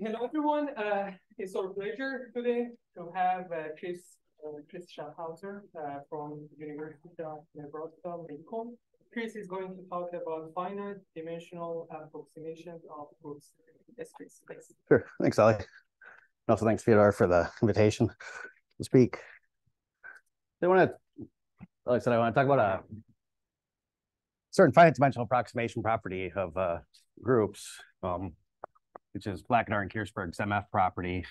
Hello, everyone. Uh, it's our pleasure today to have uh, Chris uh, Chris Schafhauser uh, from University of Nebraska Lincoln. Chris is going to talk about finite dimensional approximations of groups. Yes, Chris. Thanks. Sure. Thanks, Ali. And also thanks, Fyodor, for the invitation to speak. I want to, like I said, I want to talk about a certain finite dimensional approximation property of uh, groups, um, which is Blackadar and Kirchberg's MF property.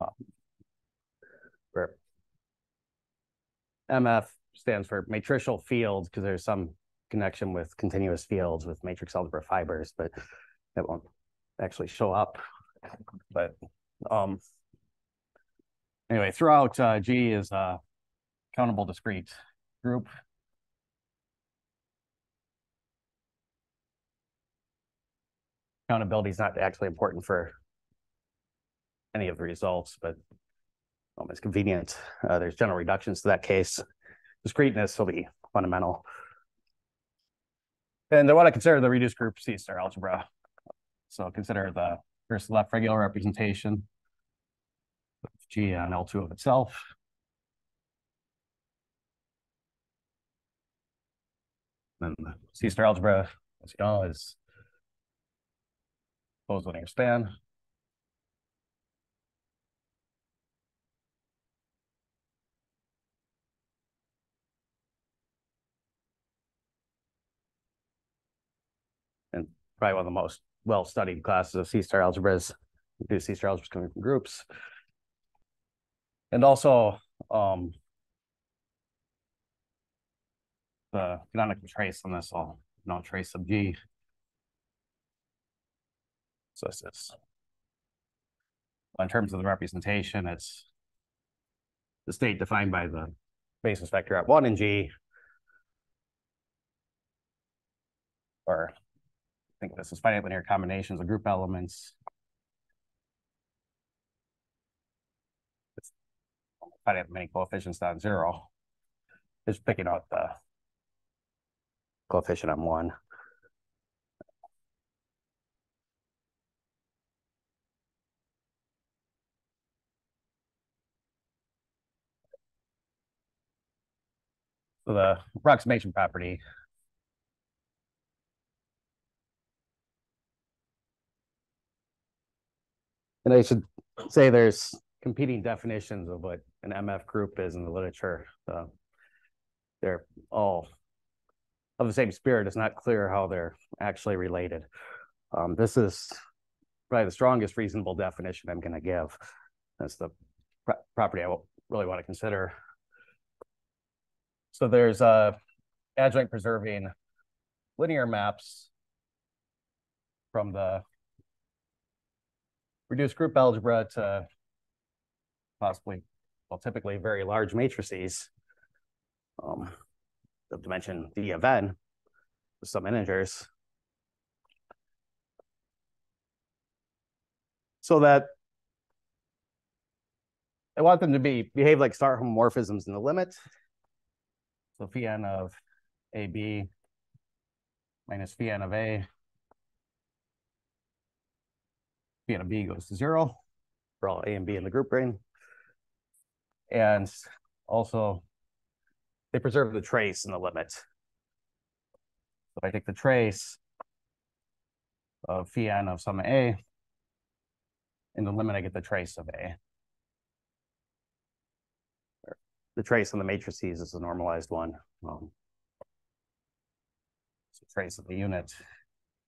Um, where MF stands for matricial fields because there's some connection with continuous fields with matrix algebra fibers, but that won't actually show up. But um, anyway, throughout uh, G is a countable discrete group. Countability is not actually important for any of the results, but um, it's convenient. Uh, there's general reductions to that case. Discreteness will be fundamental. And I want to consider the reduced group C star algebra. So consider the first left regular representation of G on L2 of itself. The C star algebra, as you know, is closed linear span. And probably one of the most well-studied classes of C-star algebras. Do C-star algebras coming from groups. And also um, the canonical trace on this all non trace of G. So this is in terms of the representation, it's the state defined by the basis vector at one in G. Or I think this is finite linear combinations of group elements. It's finite many coefficients down zero. Just picking out the coefficient on one. So the approximation property And I should say there's competing definitions of what an MF group is in the literature. Uh, they're all of the same spirit. It's not clear how they're actually related. Um, this is probably the strongest reasonable definition I'm going to give. That's the pro property I really want to consider. So there's uh, adjoint preserving linear maps from the reduced group algebra to possibly, well, typically very large matrices um, of dimension d of n with some integers. So that I want them to be behave like star homomorphisms in the limit. So phi n of AB minus phi n of A phi n of B goes to zero for all A and B in the group ring. And also they preserve the trace in the limit. So I take the trace of phi n of some A, in the limit I get the trace of A. The trace on the matrices is a normalized one. Um, so trace of the unit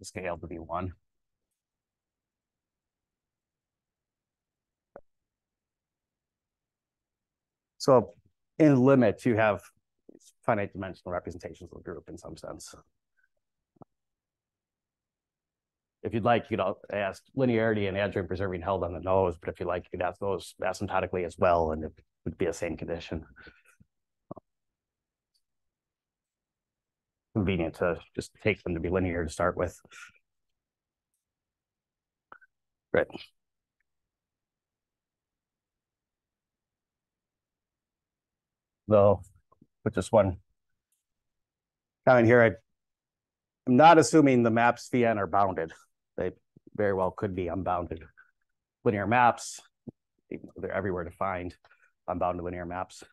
is scaled to be one. So in limit, you have finite dimensional representations of the group in some sense. If you'd like, you could ask linearity and adjoint preserving held on the nose, but if you like, you could ask those asymptotically as well, and it would be the same condition. Convenient to just take them to be linear to start with. Right. Though, put this one down here. I, I'm not assuming the maps phi n are bounded. They very well could be unbounded linear maps. They're everywhere to find unbounded linear maps.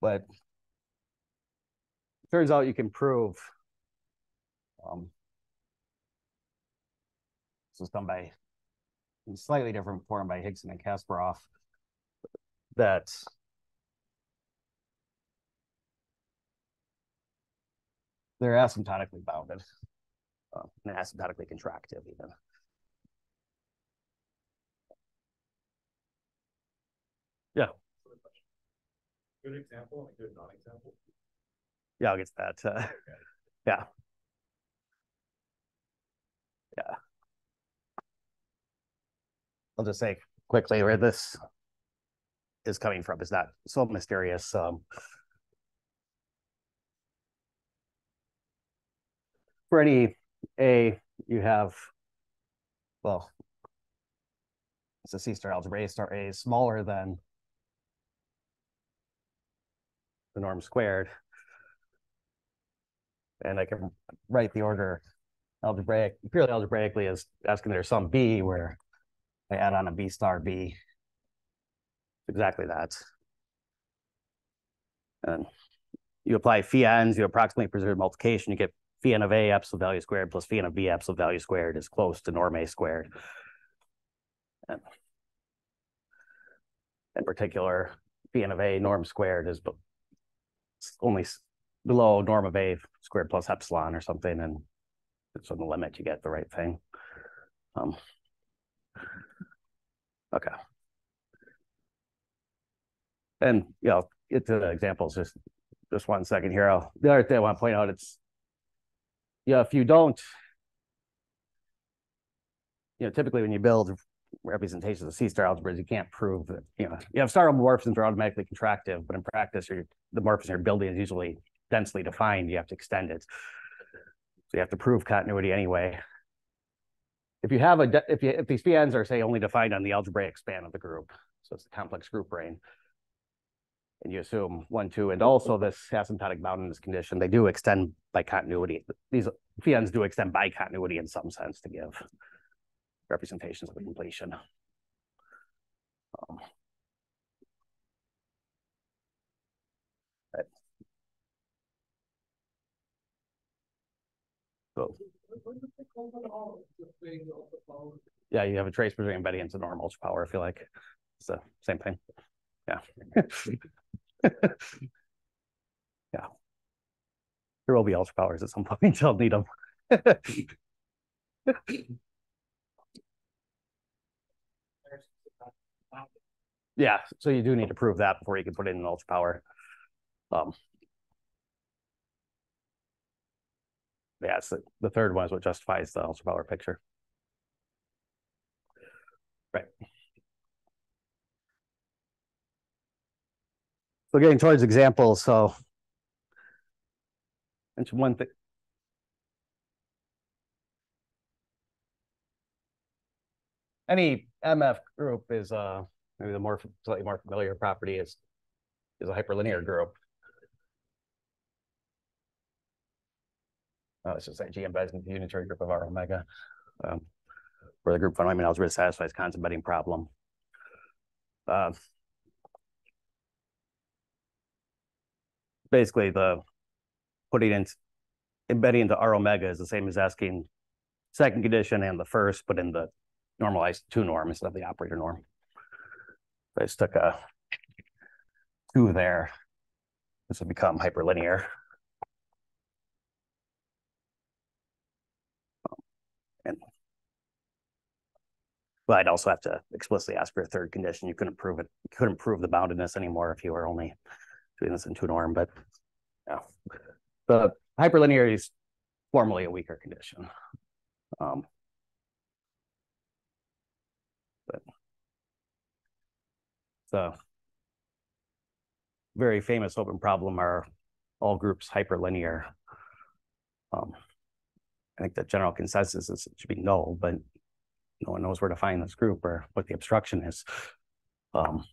But turns out you can prove um, this was done by in slightly different form by Higson and Kasparov that they're asymptotically bounded uh, and asymptotically contractive even. Good example and good non-example. Yeah, I'll get to that. uh, yeah. Yeah. I'll just say quickly where this is coming from is not so mysterious. Um, for any A, you have, well, it's a C star algebra. A star A is smaller than the norm squared. And I can write the order algebraic, purely algebraically as asking there's some B where I add on a B star B. Exactly that. And you apply phi n's, you approximately preserve multiplication, you get phi n of A absolute value squared plus phi n of B absolute value squared is close to norm A squared. And in particular, phi n of A norm squared is only below norm of A squared plus epsilon or something, and it's on the limit, you get the right thing. Um, okay. And, you know, get to the examples just, just one second here. I'll, the other thing I want to point out, it's, yeah, if you don't, you know, typically when you build representations of C-star algebras, you can't prove that, you know, you have star homomorphisms are automatically contractive, but in practice, the morphism you're building is usually densely defined, you have to extend it. So you have to prove continuity anyway. If you have a, if you, if these PNs are say only defined on the algebraic span of the group, so it's the complex group ring. And you assume one, two, and also this asymptotic boundedness condition, they do extend by continuity. These PNs do extend by continuity in some sense to give representations of the completion. Um. So, yeah, you have a trace between embedding into normal power, if you like. It's the same thing. Yeah. Yeah. There will be ultra powers at some point. I'll need them. Yeah, so you do need to prove that before you can put in an ultra power. Um. Yeah, it's the, the third one is what justifies the ultra power picture. Right. So getting towards examples, so. Mention one thing. Any MF group is uh maybe the more slightly more familiar property is is a hyperlinear group. Uh, let's just say G the unitary group of R omega, um, where the group von Neumann algebra satisfies Connes' embedding problem. Uh, basically, the putting in embedding into R omega is the same as asking second condition and the first, but in the normalized two norm instead of the operator norm. I took a two there. This would become hyperlinear. And but I'd also have to explicitly ask for a third condition. You couldn't prove it. You couldn't prove the boundedness anymore if you were only doing this in two norm. But yeah, the hyperlinear is formally a weaker condition. Um, but the very famous open problem are all groups hyperlinear. Um, I think the general consensus is it should be null, but no one knows where to find this group or what the obstruction is. Um,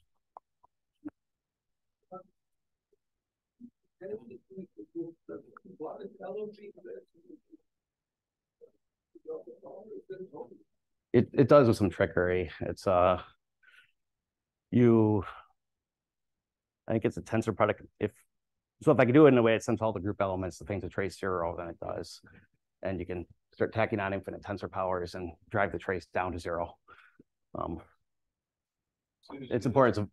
It, it does with some trickery. It's, uh, you, I think it's a tensor product. If, so if I could do it in a way it sends all the group elements, the things to trace zero, then it does. And you can start tacking on infinite tensor powers and drive the trace down to zero. Um, it's important to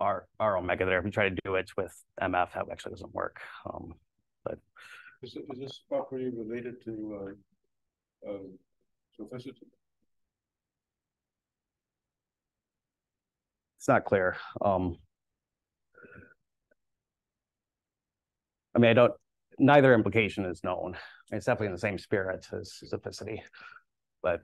R, R omega there. If you try to do it with MF, that actually doesn't work. Um, but Is, it- is this property related to, uh, um, soficity? It's not clear. Um, I mean, I don't, neither implication is known. It's definitely in the same spirit as soficity, but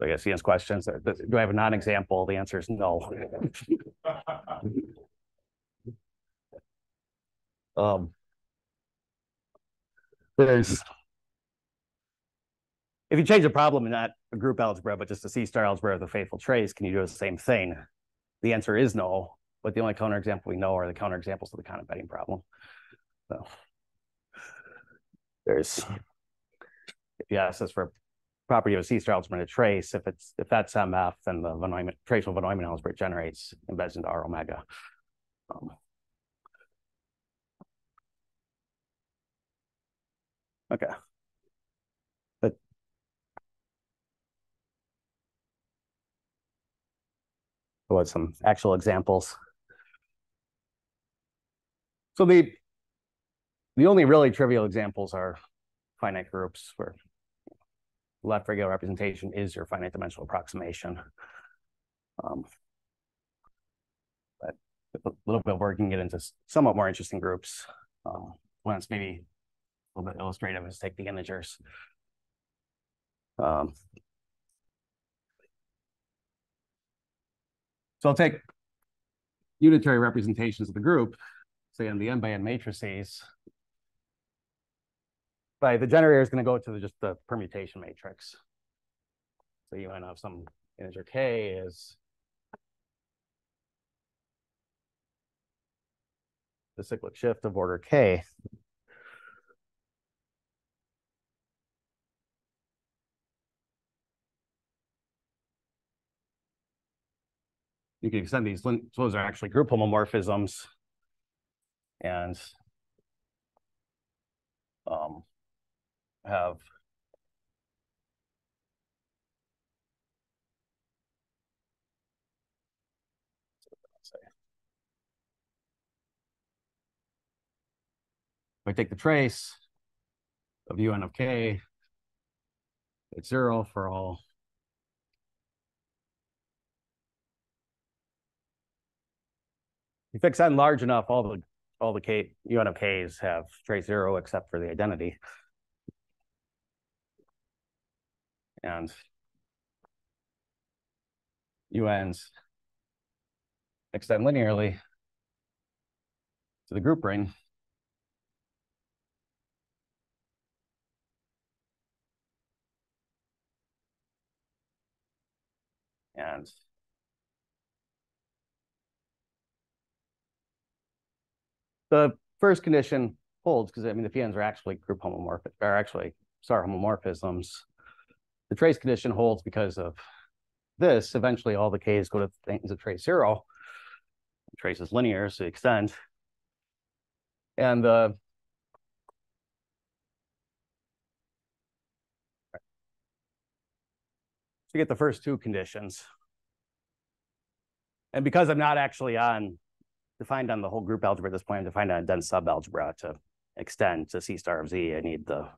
I guess Ian's questions, do I have a non-example? The answer is no. Um, if you change the problem in not a group algebra, but just a C star algebra of the faithful trace, can you do the same thing? The answer is no, but the only counterexample we know are the counterexamples to the Connes embedding problem. So there's if you ask us for property of a C star algebra in a trace, if it's if that's MF, then the von Neumann trace of von Neumann algebra generates embeds into R omega. Um, Okay. But what some actual examples? So the the only really trivial examples are finite groups where left regular representation is your finite dimensional approximation. Um, but a little bit of work can get into somewhat more interesting groups. Um, it's maybe little bit illustrative is take the integers. Um, so I'll take unitary representations of the group, say in the n by n matrices. But the generator is going to go to the, just the permutation matrix. So you might have some integer k is the cyclic shift of order k. you can extend these, those are actually group homomorphisms. And um, have If I take the trace of un of k, it's zero for all you fix n large enough, all the all the k un of k's have trace zero except for the identity. And UNs extend linearly to the group ring. And the first condition holds because I mean the PNs are actually group homomorphic are actually star homomorphisms. The trace condition holds because of this. Eventually, all the k's go to things of trace zero. Trace is linear, so extend. And the to get the first two conditions. And because I'm not actually on defined on the whole group algebra at this point, I'm defined on a dense subalgebra to extend to C star of Z. I need the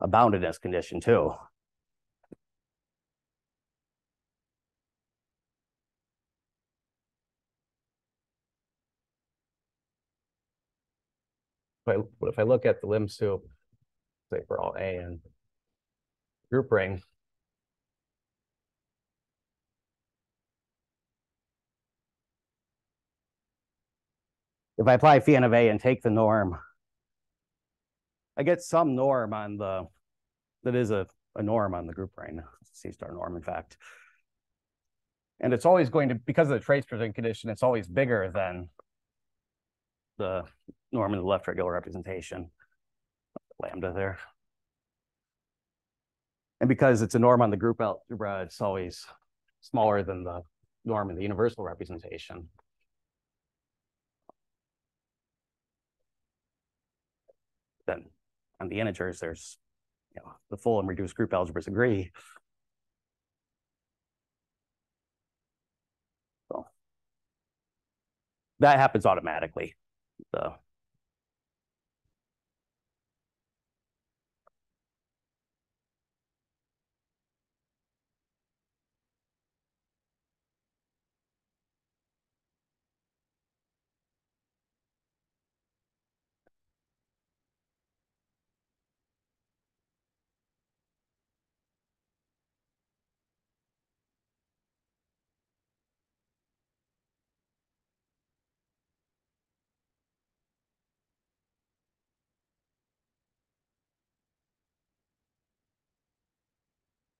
a boundedness condition too. But if I look at the lim sup, say for all A and group ring, if I apply phi n of A and take the norm, I get some norm on the, that is a, a norm on the group ring, C star norm, in fact. And it's always going to, because of the trace present condition, it's always bigger than the norm in the left regular representation, lambda there. And because it's a norm on the group algebra, it's always smaller than the norm in the universal representation. Then on the integers, there's, you know, the full and reduced group algebras agree. So that happens automatically. The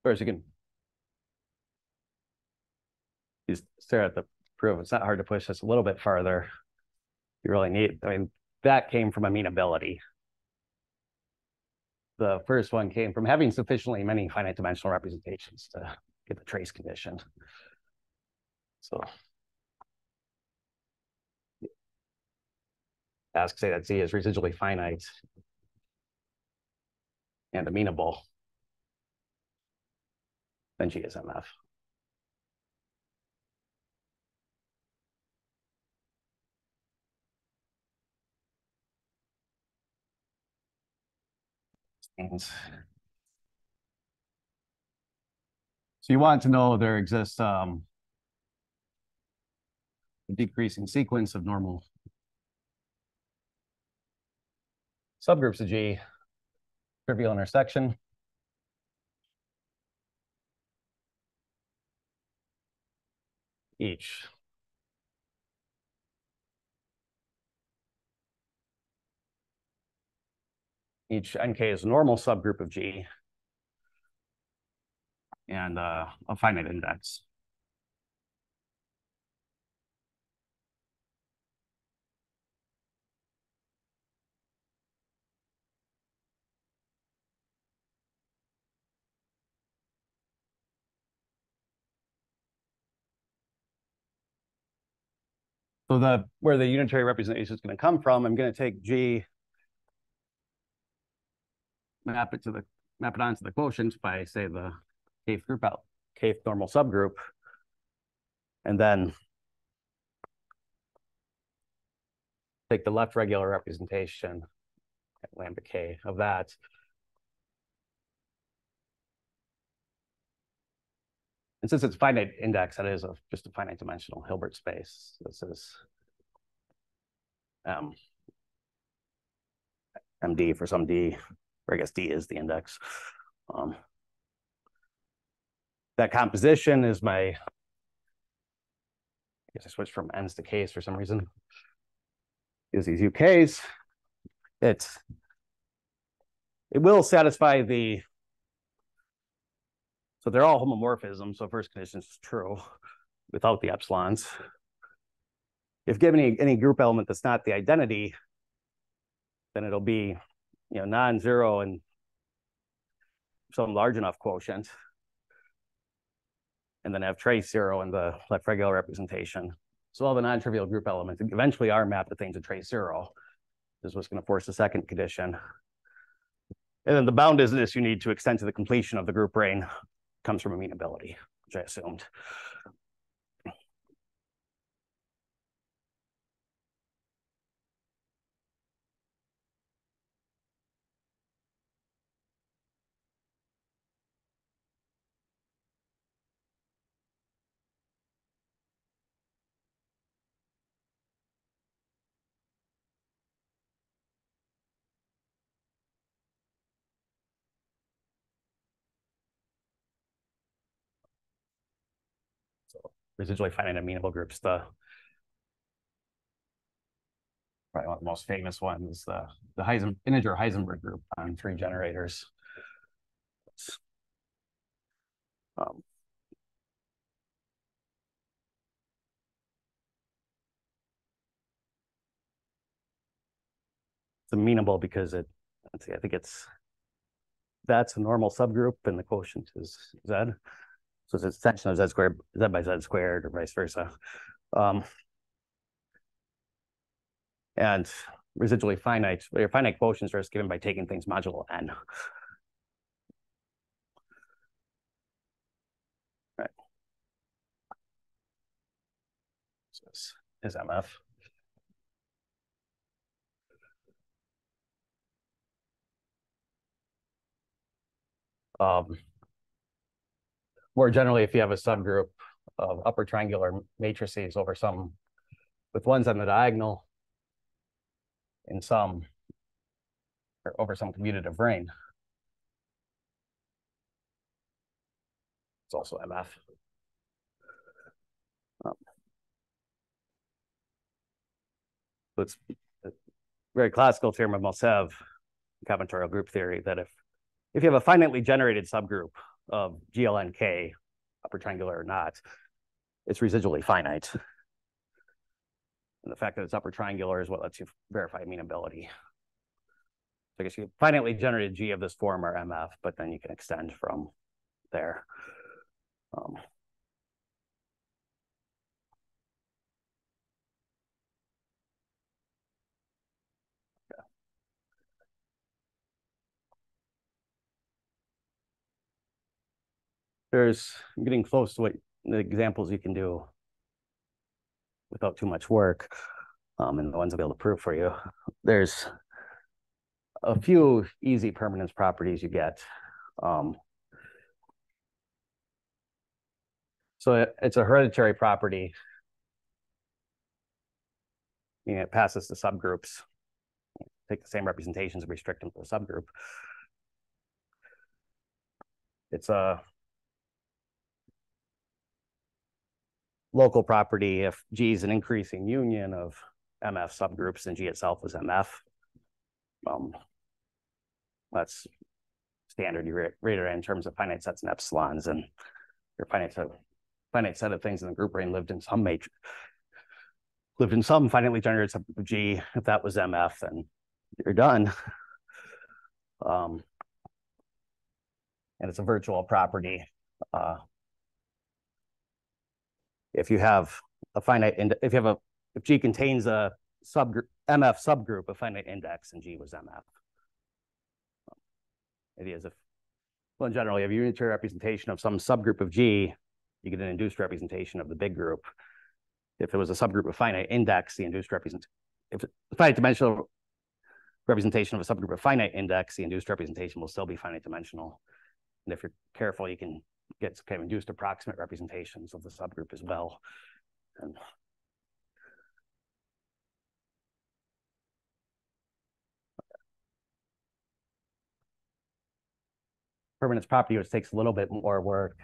Whereas you can just stare at the proof. It's not hard to push this a little bit farther. You really need, I mean, that came from amenability. The first one came from having sufficiently many finite dimensional representations to get the trace condition. So ask say that Z is residually finite and amenable then G is MF. So you want to know there exists um, a decreasing sequence of normal subgroups of G, trivial intersection. Each. Each NK is a normal subgroup of G and uh, a finite index. So the where the unitary representation is going to come from, I'm going to take G, map it to the map it onto the quotient by say the kth group out kth normal subgroup, and then take the left regular representation at lambda k of that. And since it's finite index, that is a, just a finite dimensional Hilbert space. This is um, MD for some D, or I guess D is the index. Um, that composition is my, I guess I switched from N's to K's for some reason. Is these UKs. It's, it will satisfy the so they're all homomorphisms. So first condition is true without the epsilons. If given any, any group element that's not the identity, then it'll be you know non-zero and some large enough quotient. And then have trace zero in the left regular representation. So all the non-trivial group elements eventually are mapped to things at trace zero. This is what's going to force the second condition. And then the bound is this you need to extend to the completion of the group ring comes from amenability, which I assumed. So residually finite amenable groups, the probably one of the most famous ones, the the Heisen, integer Heisenberg group on three generators. Um, it's amenable because it let's see, I think it's that's a normal subgroup and the quotient is Z. So it's extension of Z squared, Z by Z squared or vice versa. Um, and residually finite, your finite quotients are just given by taking things modulo n. Right. Is MF. Um, more generally, if you have a subgroup of upper triangular matrices over some with ones on the diagonal in some or over some commutative ring. It's also MF. Um, it's a very classical theorem of Mal'cev, combinatorial group theory, that if if you have a finitely generated subgroup of GLNK, upper triangular or not, it's residually finite. And the fact that it's upper triangular is what lets you verify amenability. So I guess you finitely generated G of this form or MF, but then you can extend from there. Um, there's I'm getting close to what the examples you can do without too much work, um, and the ones I'll be able to prove for you. There's a few easy permanence properties you get. Um, so it, it's a hereditary property. You know, it passes to subgroups. Take the same representations and restrict them to a subgroup. It's a local property if G is an increasing union of MF subgroups and G itself is MF. Um, that's standard. You rate it in terms of finite sets and epsilons, and your finite set, finite set of things in the group ring lived in some matrix, lived in some finitely generated subgroup of G. If that was MF, then you're done. Um, and it's a virtual property. Uh, if you have a finite, if you have a, if G contains a subgroup, MF subgroup, a finite index, and G was MF. It is if, well, generally, if you have a unitary representation of some subgroup of G, you get an induced representation of the big group. If it was a subgroup of finite index, the induced represent, if the finite dimensional representation of a subgroup of finite index, the induced representation will still be finite dimensional. And if you're careful, you can get kind of induced approximate representations of the subgroup as well. And permanence property, which takes a little bit more work.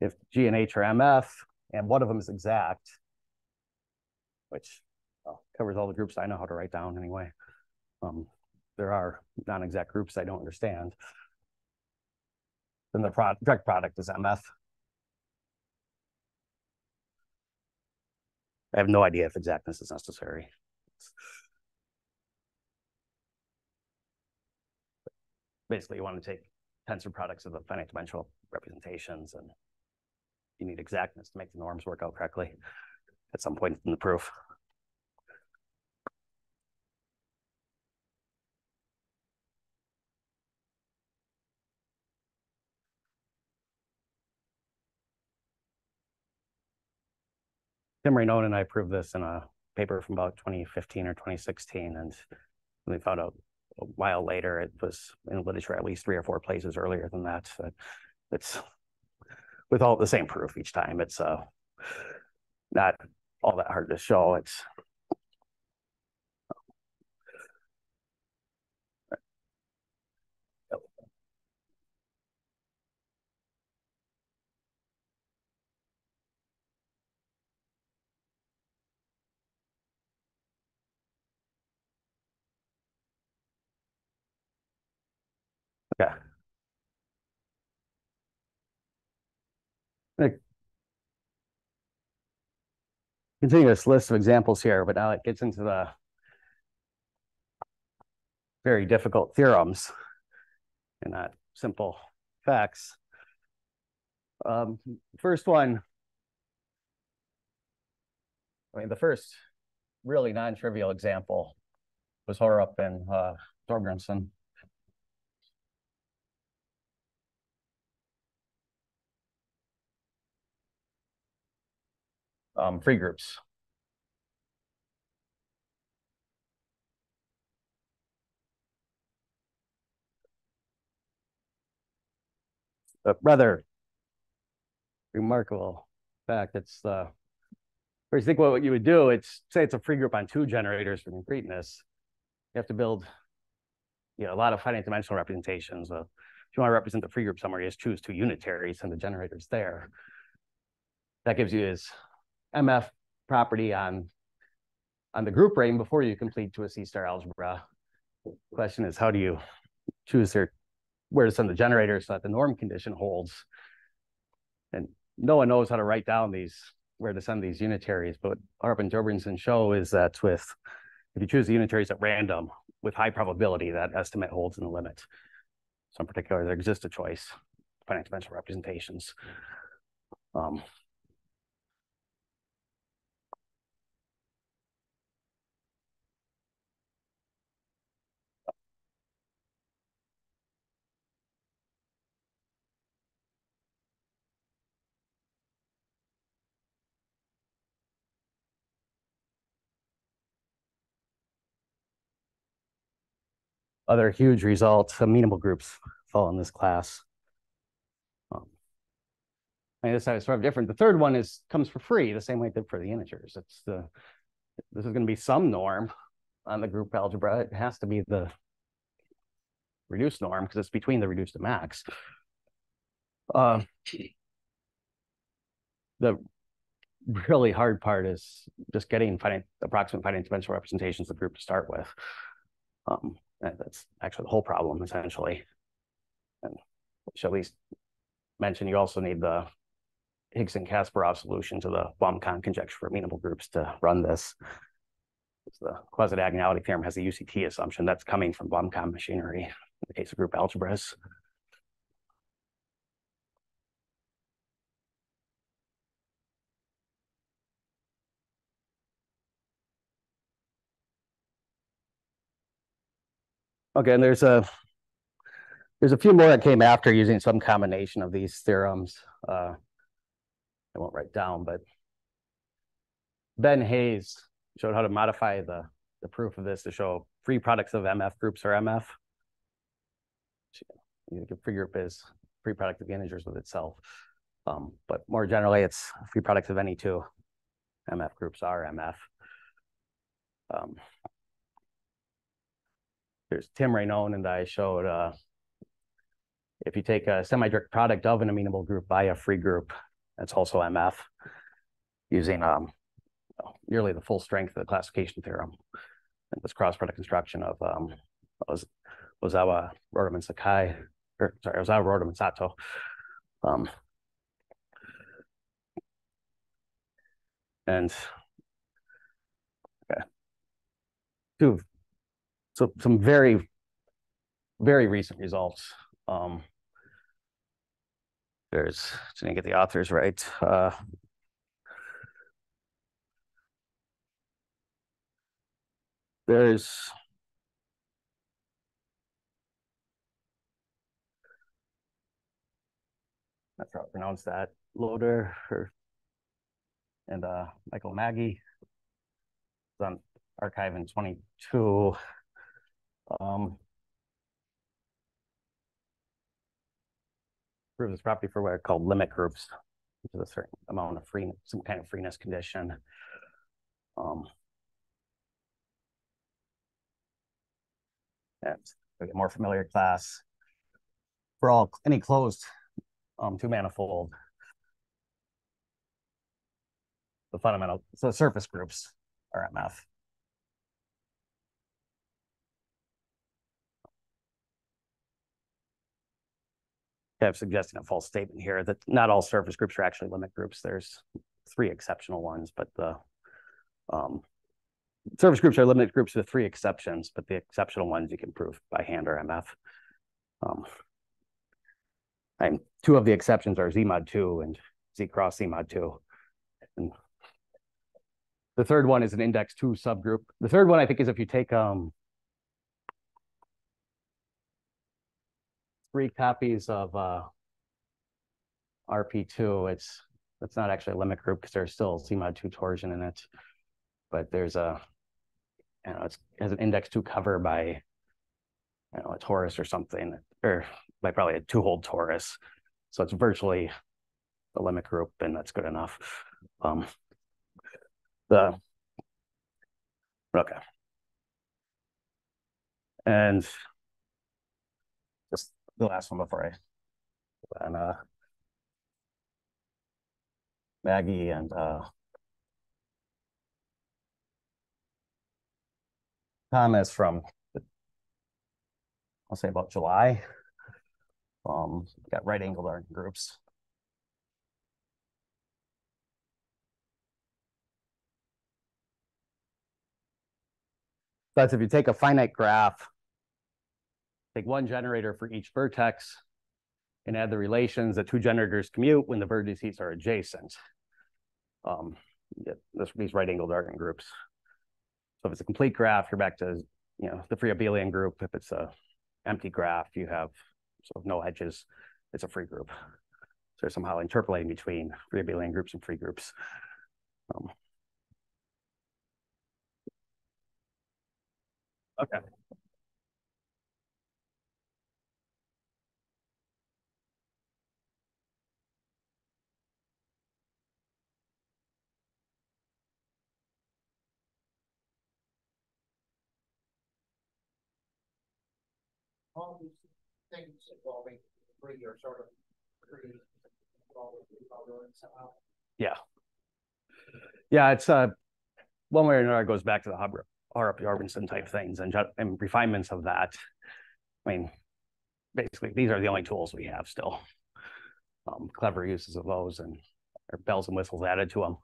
If G and H are MF, and one of them is exact, which well, covers all the groups I know how to write down anyway. Um, there are non-exact groups I don't understand then the product, direct product is MF. I have no idea if exactness is necessary. Basically, you want to take tensor products of the finite dimensional representations, and you need exactness to make the norms work out correctly at some point in the proof. Tim Rainone and I proved this in a paper from about 2015 or 2016, and we found out a while later it was in literature at least three or four places earlier than that. So it's with all the same proof each time. It's uh, not all that hard to show. It's Okay. continue this list of examples here, but now it gets into the very difficult theorems and not simple facts. Um, first one, I mean, the first really non-trivial example was Haagerup and uh, Thorbjørnsen. Um, free groups. A rather remarkable fact. It's uh, or you think what you would do, it's say it's a free group on two generators for completeness. You have to build you know, a lot of finite dimensional representations. Uh, if you want to represent the free group somewhere, you just choose two unitaries and the generator's there. That gives you his MF property on, on the group ring before you complete to a C-star algebra. Question is, how do you choose their, where to send the generator so that the norm condition holds? And no one knows how to write down these, where to send these unitaries, but Haagerup and Thorbjørnsen show is that with, if you choose the unitaries at random, with high probability that estimate holds in the limit. So in particular, there exists a choice, finite dimensional representations. Um, other huge results, amenable groups fall in this class. Um, I mean, this is sort of different. The third one is comes for free, the same way it did for the integers. It's the this is going to be some norm on the group algebra. It has to be the reduced norm because it's between the reduced and max. Uh, the really hard part is just getting finite, approximate finite dimensional representations of the group to start with. Um, Uh, that's actually the whole problem, essentially. And should at least mention you also need the Higson-Kasparov solution to the Baum-Connes conjecture for amenable groups to run this. The quasi-diagonality theorem has a UCT assumption that's coming from Baum-Connes machinery in the case of group algebras. Okay, and there's a there's a few more that came after using some combination of these theorems. Uh, I won't write down, but Ben Hayes showed how to modify the, the proof of this to show free products of MF groups or MF. The free group is free product of the integers with itself. Um, but more generally, it's free products of any two MF groups are MF. Um, there's Tim Rainone and I showed uh, if you take a semi-direct product of an amenable group by a free group, that's also MF, using um, nearly the full strength of the classification theorem. And this cross-product construction of um, Ozawa, Rørdam, and Sakai, or sorry, Ozawa, Rørdam, and Sato. Um, and okay, two so some very, very recent results. Um, there's, didn't get the authors right. Uh, there's sure how to pronounce that. Louder or, and uh, Michael Magee. It's on arXiv in 22. Um, prove this property for what are called limit groups, which is a certain amount of free, some kind of freeness condition. Um, and a more familiar class for all any closed um, two manifold. The fundamental, so surface groups are MF. Of suggesting a false statement here that not all surface groups are actually limit groups. There's three exceptional ones, but the Um, surface groups are limit groups with three exceptions, but the exceptional ones you can prove by hand or MF. Um, and two of the exceptions are Z mod two and Z cross Z mod two. And the third one is an index two subgroup. The third one, I think, is if you take um three copies of uh RP2, it's it's not actually a limit group because there's still CMOD 2 torsion in it. But there's a you know, it's has an index two cover by you know a torus or something, or by probably a two-hole torus. So it's virtually the limit group, and that's good enough. Um the okay. And the last one before I and uh Magee and uh Thomas from I'll say about July. Um, got right angled Artin groups. That's if you take a finite graph, take one generator for each vertex, and add the relations that two generators commute when the vertices are adjacent. Um, this, these right angled Artin groups. So if it's a complete graph, you're back to you know the free abelian group. If it's a empty graph, you have so no edges, it's a free group. So somehow interpolating between free abelian groups and free groups. Um, okay. All these things involving or sort of. Yeah, Yeah, it's uh one way or another goes back to the Hub RP type things and, and refinements of that. I mean, basically, these are the only tools we have still. Um, clever uses of those and bells and whistles added to them.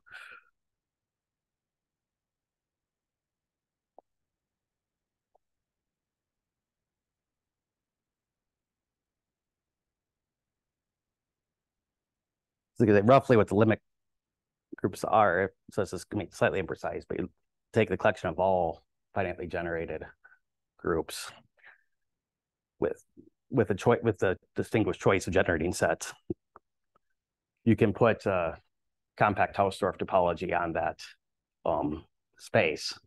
So roughly what the limit groups are, so this is slightly imprecise, but you take the collection of all finitely generated groups with with a choice with the distinguished choice of generating sets. You can put uh, compact Hausdorff topology on that um, space.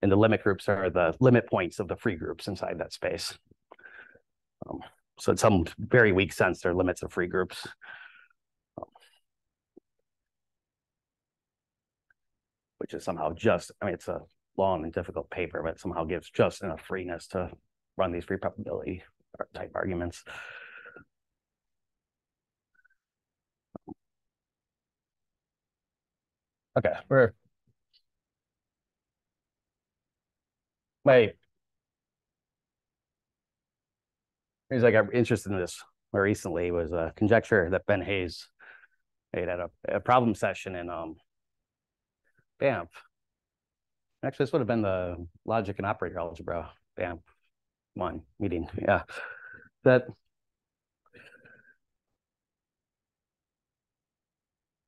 And the limit groups are the limit points of the free groups inside that space. Um, so in some very weak sense, they're limits of free groups. Which is somehow just, I mean, it's a long and difficult paper, but somehow gives just enough freeness to run these free probability type arguments. Okay, we're my reason I got interested in this more recently was a conjecture that Ben Hayes made at a, a problem session in um BAMP. Actually, this would have been the logic and operator algebra BAMP one meeting. Yeah, that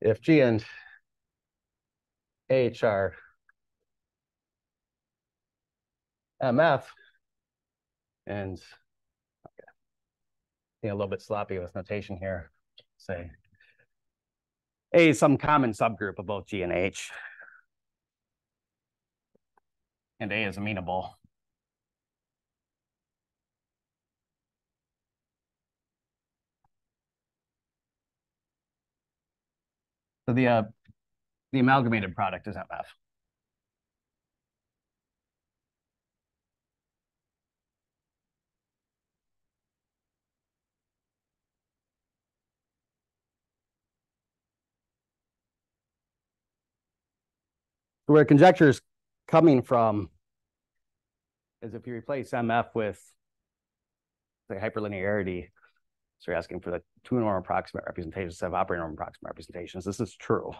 if G and H are MF and okay, being a little bit sloppy with notation here, say A is some common subgroup of both G and H and A is amenable. So the uh, the amalgamated product is MF. Where conjectures coming from is if you replace MF with say hyperlinearity, so you're asking for the two norm approximate representations instead of operator norm approximate representations. This is true.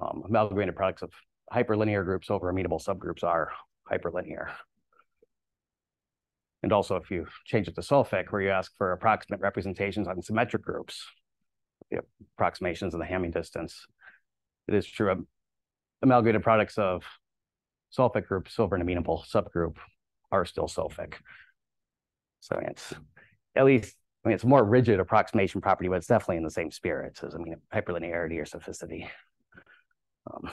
Um, amalgamated products of hyperlinear groups over amenable subgroups are hyperlinear. And also if you change it to sofic, where you ask for approximate representations on symmetric groups, the approximations of the Hamming distance, it is true. Amalgamated products of sofic group, silver and amenable subgroup are still sofic. So it's at least, I mean, it's more rigid approximation property, but it's definitely in the same spirit as, I mean, hyperlinearity or soficity. Um,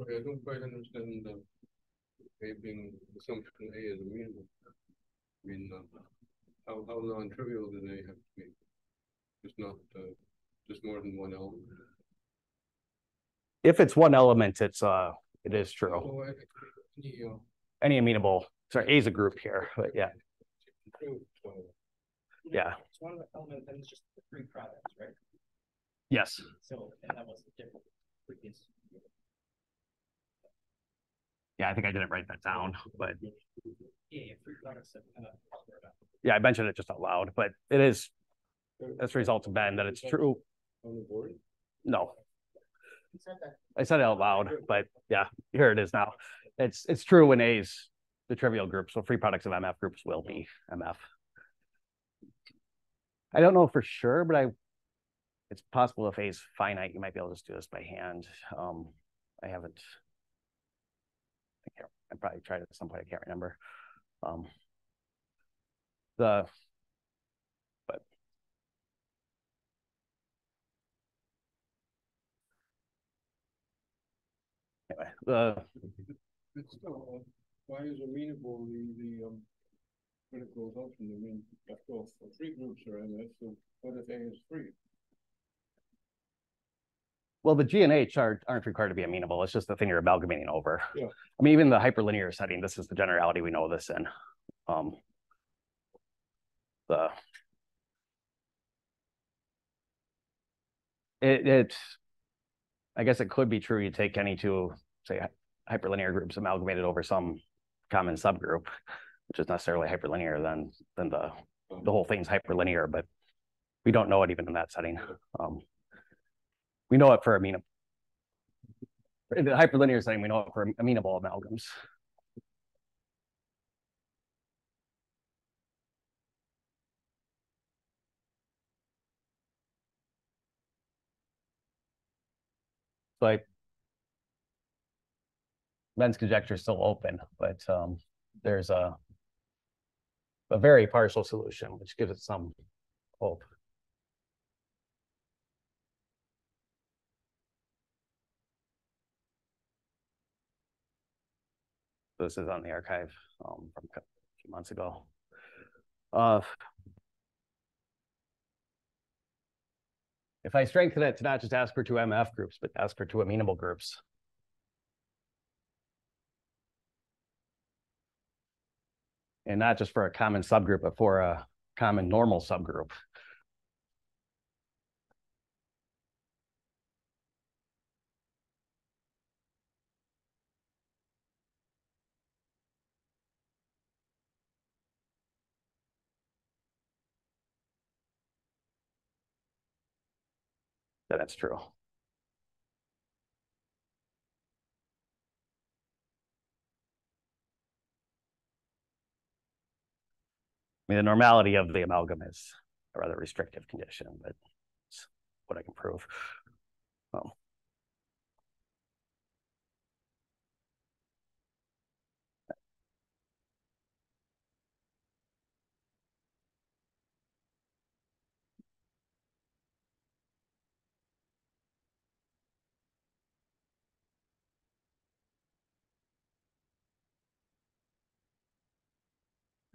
Okay, I don't quite understand the A being assumption A is amenable. I mean, uh, how, how non-trivial do they have to be? Just not, uh, just more than one element. If it's one element, it's, uh, it is true. Oh, I- any, Any amenable, sorry, A is a group here, but yeah, true, so, yeah, It's one of the elements, and it's just the free products, right? yes. So, and that was the different previous. Yeah, I think I didn't write that down, but Yeah, yeah, free products that, uh, yeah, I mentioned it just out loud, but it is, as a result of Ben, that it's true. On the board? No, He said that. I said it out loud, but yeah, here it is now. It's, it's true when A's the trivial group, so free products of MF groups will be MF. I don't know for sure, but I, it's possible if A is finite, you might be able to just do this by hand. Um, I haven't. I can't, I probably tried it at some point, I can't remember. Um. The. But. Anyway, the, It's still, uh, why is amenable the, the, um, critical assumption, I mean, after all, the free groups are in this, so what if A is free? Well, the G and H are, aren't required to be amenable. It's just the thing you're amalgamating over. Yeah. I mean, even the hyperlinear setting, this is the generality we know this in. Um. The. It, it. I guess it could be true. You take any two, say, hyperlinear groups amalgamated over some common subgroup, which is necessarily hyperlinear, then, then the, the whole thing's hyperlinear, but we don't know it even in that setting. Um. We know it for amenable. In the hyperlinear setting, we know it for amenable amalgams. But Ben's conjecture is still open, but um, there's a a very partial solution, which gives it some hope. This is on the archive um from a few months ago. Uh. If I strengthen it to not just ask for two MF groups, but ask for two amenable groups. And not just for a common subgroup, but for a common normal subgroup. Then that's true. I mean, the normality of the amalgam is a rather restrictive condition, but it's what I can prove. Um,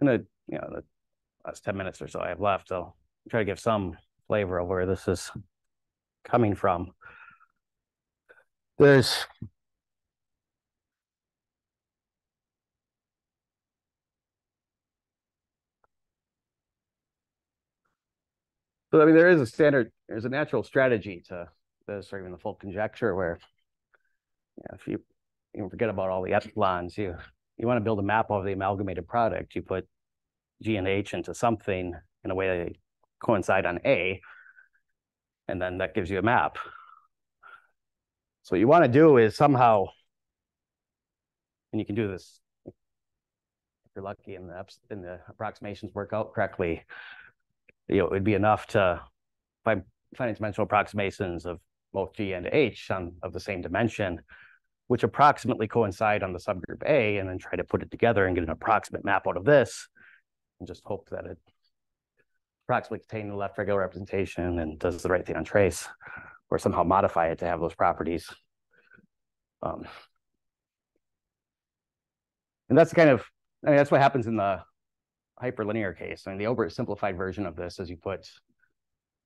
in the, you know, the last ten minutes or so I have left, I'll try to give some flavor of where this is coming from. There's So I mean, there is a standard, there's a natural strategy to this, or even the full conjecture where you know, if you, you forget about all the epsilons, you, you want to build a map of the amalgamated product, you put G and H into something in a way they coincide on A. And then that gives you a map. So what you want to do is somehow, and you can do this if you're lucky and the, and the approximations work out correctly, you know, it'd be enough to find finite dimensional approximations of both G and H on, of the same dimension, which approximately coincide on the subgroup A, and then try to put it together and get an approximate map out of this, and just hope that it approximately contain the left regular representation and does the right thing on trace, or somehow modify it to have those properties. Um, and that's kind of, I mean, that's what happens in the hyperlinear case. I mean, the oversimplified version of this is you put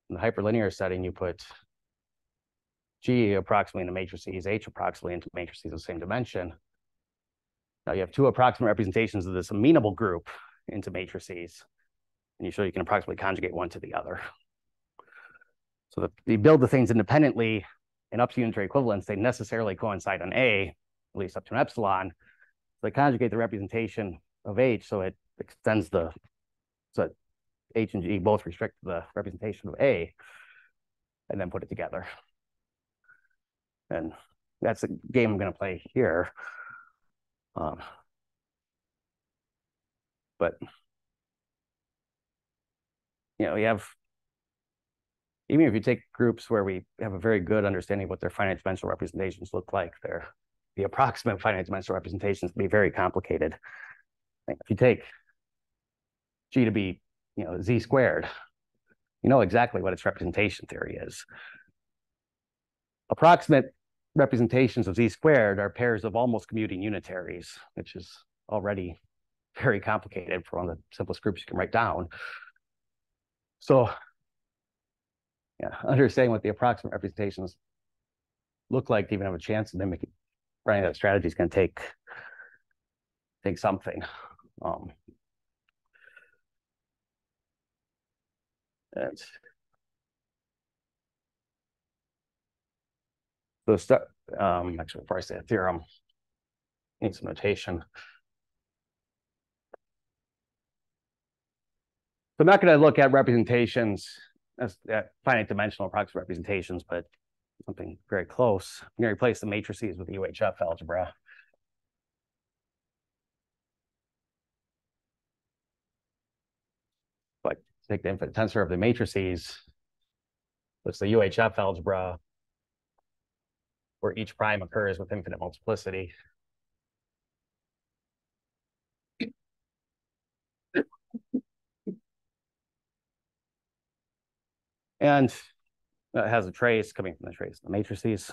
in the hyperlinear setting, you put G approximately into matrices, H approximately into matrices of the same dimension. Now you have two approximate representations of this amenable group into matrices, and you show you can approximately conjugate one to the other. So that you build the things independently in up to unitary equivalence, they necessarily coincide on A, at least up to an epsilon. So they conjugate the representation of H, so it extends the, so H and G both restrict the representation of A, and then put it together. And that's the game I'm going to play here. Um, but you know, we have even if you take groups where we have a very good understanding of what their finite dimensional representations look like, their the approximate finite dimensional representations can be very complicated. Like if you take G to be, you know, Z squared, you know exactly what its representation theory is. Approximate representations of Z squared are pairs of almost commuting unitaries, which is already very complicated for one of the simplest groups you can write down. So yeah, understanding what the approximate representations look like to even have a chance of mimicking running that strategy is going to take take something. Um, and so start um actually before I say a theorem, need some notation. So I'm not going to look at representations as uh, finite dimensional approximate representations, but something very close. I'm going to replace the matrices with UHF algebra. Like take the infinite tensor of the matrices. That's the UHF algebra where each prime occurs with infinite multiplicity. And it has a trace coming from the trace, the matrices.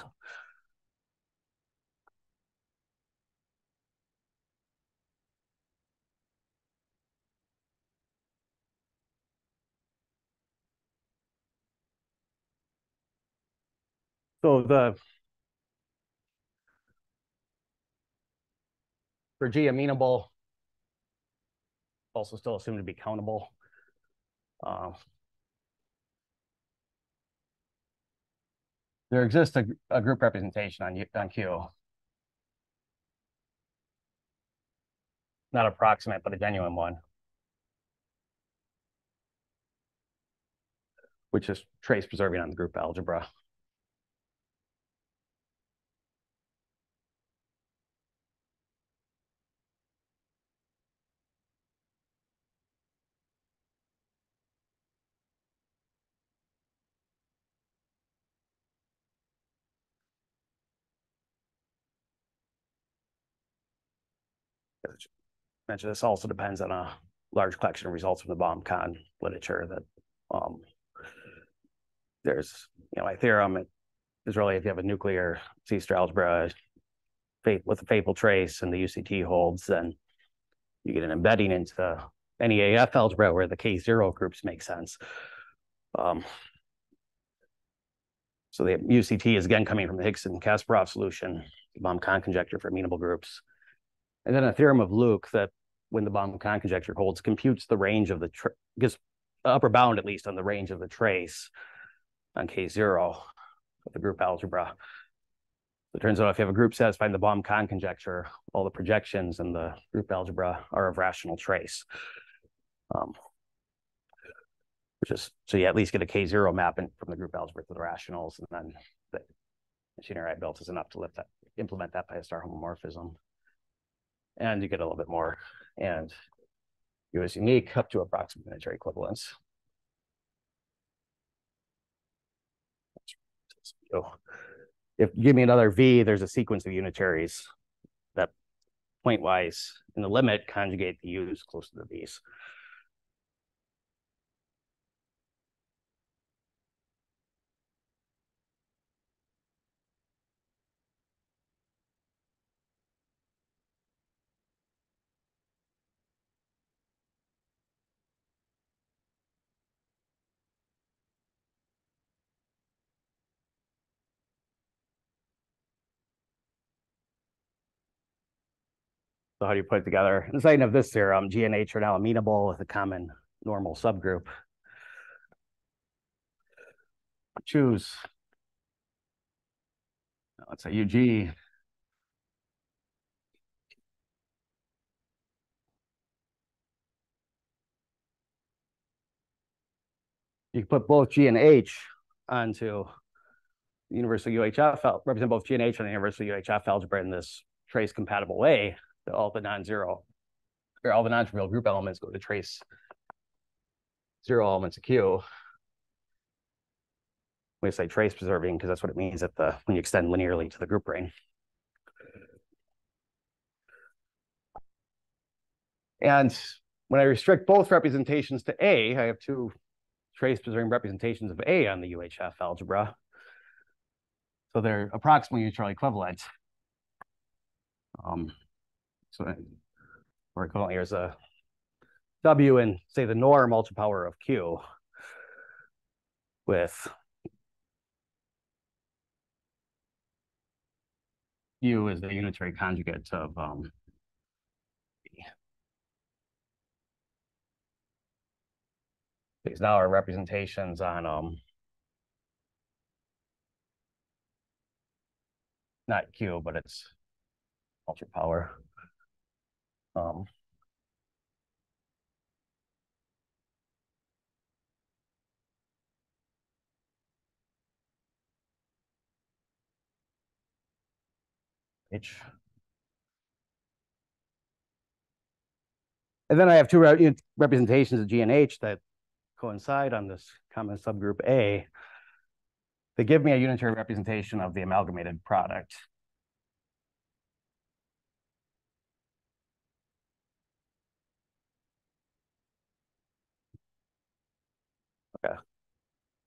So the for G amenable, also still assumed to be countable. Uh, there exists a, a group representation on, on Q. Not approximate, but a genuine one. Which is trace preserving on the group algebra. Mentioned this also depends on a large collection of results from the Baum-Connes literature that um, there's, you know, my theorem is really if you have a nuclear C-star algebra with a faithful trace and the UCT holds, then you get an embedding into any NEAF algebra where the K0 groups make sense. Um, so the UCT is again coming from the Higson-Kasparov solution, the Baum-Connes conjecture for amenable groups. And then a theorem of Lück that when the Baum-Connes conjecture holds, computes the range of the, gives upper bound at least on the range of the trace on K0 of the group algebra. It turns out if you have a group satisfying the Baum-Connes conjecture, all the projections in the group algebra are of rational trace. Um, Just so you at least get a K zero mapping from the group algebra to the rationals and then the machinery I built is enough to lift that, implement that by a star homomorphism. And you get a little bit more and it was unique up to approximate unitary equivalence. So if you give me another V, there's a sequence of unitaries that pointwise in the limit conjugate the U's close to the V's. How do you put it together? The sign of this theorem, G and H are now amenable with a common normal subgroup. Choose. Let's say UG. You can put both G and H onto universal UHF, represent both G and H on the universal UHF algebra in this trace compatible way that all the non-zero or all the non-trivial group elements go to trace zero elements of Q. We say trace preserving because that's what it means at the when you extend linearly to the group ring. And when I restrict both representations to A, I have two trace preserving representations of A on the UHF algebra. So they're approximately mutually equivalent. Um, so we're equivalent here is a W and say the norm ultra power of Q with U is the unitary conjugate of um these now are representations on um not Q, but it's ultra power. Um, H. And then I have two re representations of G and H that coincide on this common subgroup A. They give me a unitary representation of the amalgamated product. Okay.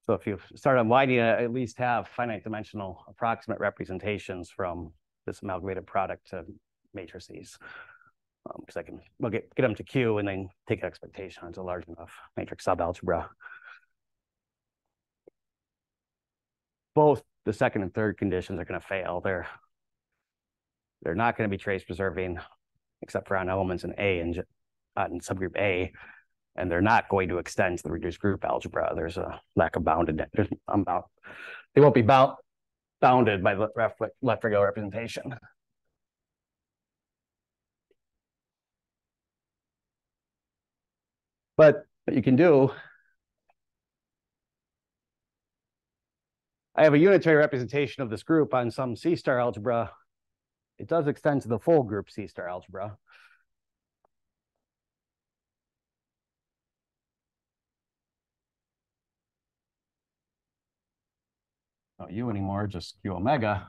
So if you start on why do you at least have finite dimensional approximate representations from this amalgamated product to matrices? Because um, I can we'll get, get them to Q and then take expectation onto a large enough matrix subalgebra. Both the second and third conditions are going to fail. They're they're not going to be trace preserving, except for on elements in A and uh, in subgroup A and they're not going to extend to the reduced group algebra. There's a lack of bounded. There's they won't be bound bounded by the left left regular representation. But what you can do, I have a unitary representation of this group on some C star algebra. It does extend to the full group C star algebra. Not U anymore, just Q omega.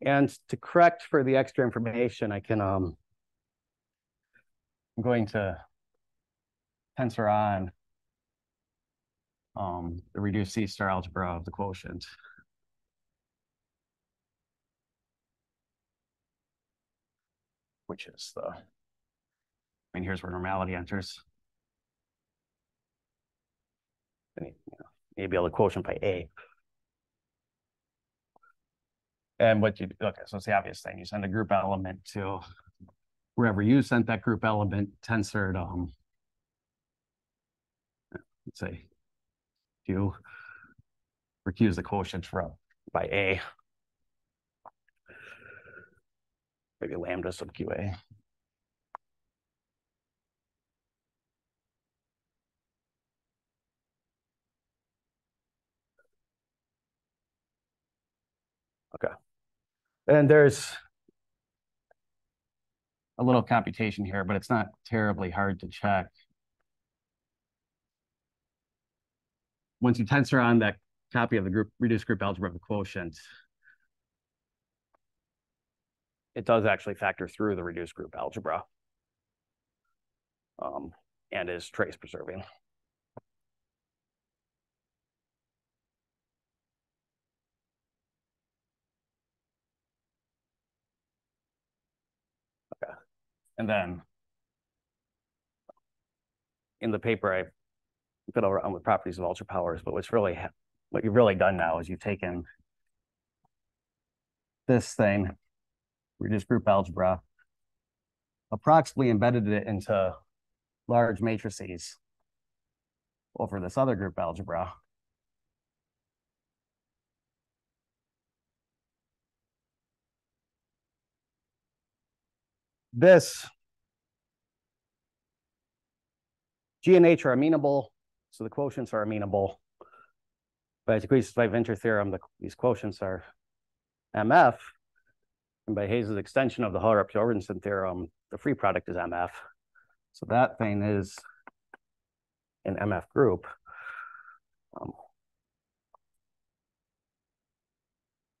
And to correct for the extra information, I can, um, I'm going to tensor on um, the reduced C star algebra of the quotient. Which is the, I mean, here's where normality enters. You know, maybe able to quotient by A. And what you, okay, so it's the obvious thing. You send a group element to wherever you sent that group element tensored, um, let's say Q is the quotient from by A. Maybe lambda sub QA. And there's a little computation here, but it's not terribly hard to check. Once you tensor on that copy of the group, reduced group algebra of the quotient, it does actually factor through the reduced group algebra. Um, and is trace preserving. Okay, and then in the paper, I fiddle around with properties of ultra powers, but what's really, what you've really done now is you've taken this thing, reduced group algebra, approximately embedded it into large matrices over this other group algebra. This G and H are amenable, so the quotients are amenable. By Tikuisis-White-Winter theorem, the, these quotients are MF. And by Hayes' extension of the Haagerup-Thorbjørnsen theorem, the free product is MF. So that thing is an MF group. Um,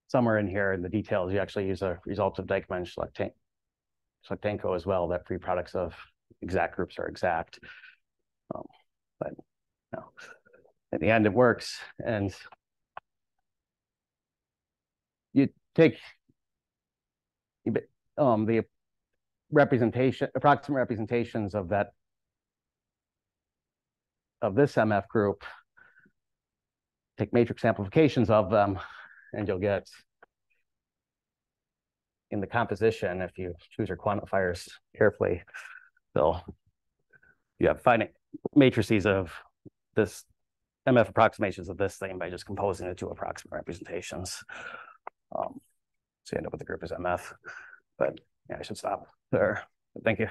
somewhere in here in the details, you actually use a result of Dykema Shlyakhtenko as well, that free products of exact groups are exact. Um, but no, in the end, it works. And you take um, the representation, approximate representations of that of this MF group, take matrix amplifications of them, and you'll get in the composition, if you choose your quantifiers carefully, they'll you have finite matrices of this MF approximations of this thing by just composing the two approximate representations. Um, so you end up with the group as MF, but yeah, I should stop there. Thank you.